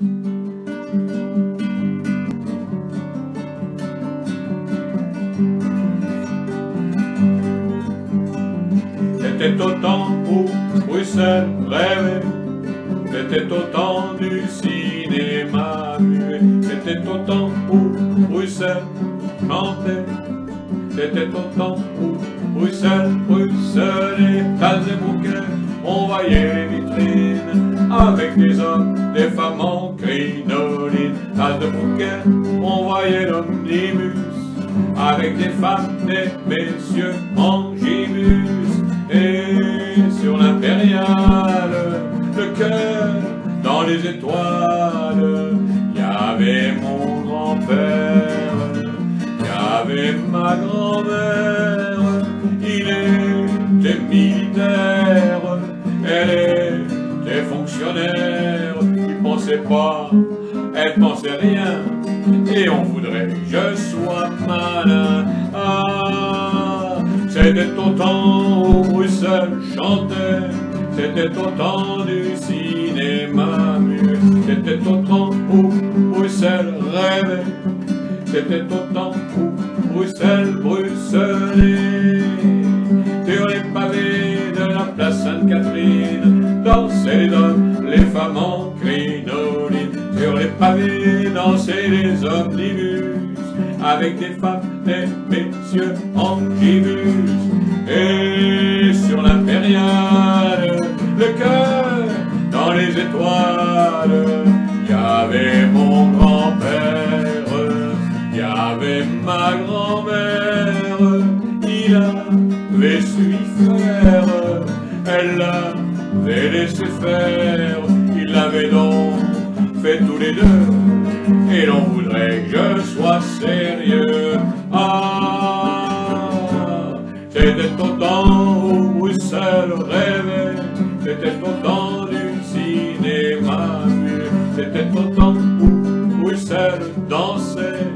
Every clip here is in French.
C'était au temps où Bruxelles rêvait, c'était au temps du cinéma muet, c'était au temps où Bruxelles chantait, c'était au temps où Bruxelles, Bruxelles et tasses et bouquets, on voyait les vitrines avec des hommes, des femmes on voyait l'omnibus. Avec des femmes, des messieurs en gibus. Et sur l'impériale, le cœur dans les étoiles, y avait mon grand-père, y avait ma grand-mère, il était militaire, elle était fonctionnaire, il pensait pas, elle pensait rien, et on voudrait que je sois malin. Ah, c'était au temps où Bruxelles chantait, c'était au temps du cinéma muet, c'était au temps où Bruxelles rêvait, c'était au temps où Bruxelles bruxelait. Pavés dansaient les omnibus, avec des femmes, des messieurs en gibus. Et sur l'impériale, le cœur dans les étoiles, y avait mon grand-père, y avait ma grand-mère, tous les deux, et l'on voudrait que je sois sérieux. Ah, c'était au temps où Bruxelles rêvait, c'était au temps du cinéma c'était au temps où Bruxelles dansait,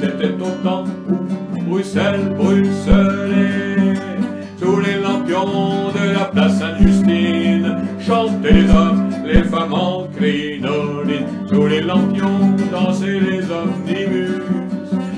c'était au temps où Bruxelles bruxelait. Sous les lampions de la place Sainte-Justine, dansaient les omnibus,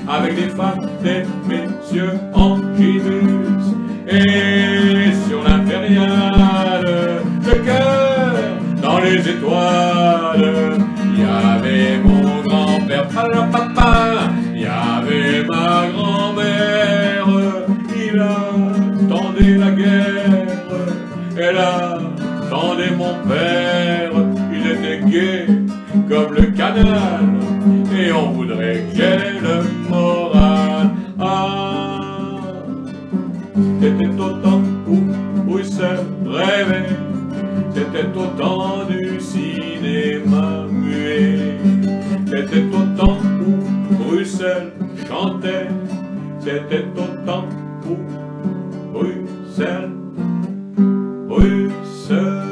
avec des femmes, des messieurs en gibus. Et sur l'impériale, le cœur dans les étoiles, y avait mon grand-père, papa, y avait ma grand-mère, il attendait la guerre, elle attendait mon père, et on voudrait que j'ai le moral. Ah, c'était au où, où il se rêvait, c'était au du cinéma muet, c'était au où Bruxelles chantait, c'était au où Bruxelles, Bruxelles.